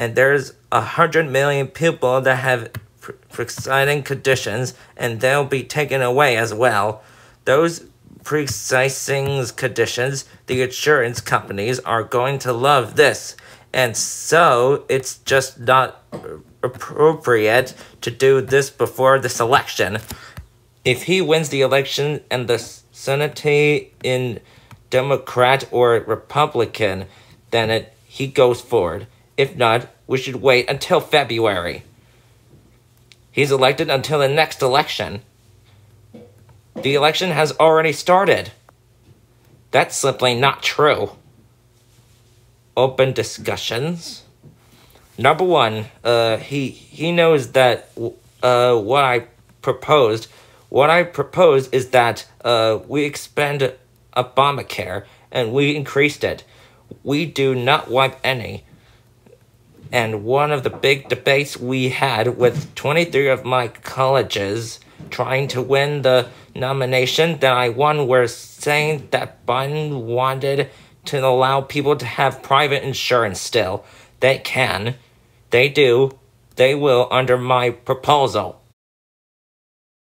and there's a hundred million people that have pre-existing conditions, and they'll be taken away as well. Those pre-existing conditions, the insurance companies are going to love this, and so it's just not appropriate to do this before this election. If he wins the election and the Senate in Democrat or Republican, then it, he goes forward. If not, we should wait until February. He's elected until the next election. The election has already started. That's simply not true. Open discussions. Number one, uh, he he knows that uh, what I proposed. What I proposed is that uh, we expand Obamacare and we increased it. We do not wipe any and one of the big debates we had with 23 of my colleges trying to win the nomination that I won were saying that Biden wanted to allow people to have private insurance still. They can. They do. They will under my proposal.